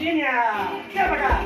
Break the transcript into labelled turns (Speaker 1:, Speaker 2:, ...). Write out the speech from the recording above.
Speaker 1: 今年，见不干。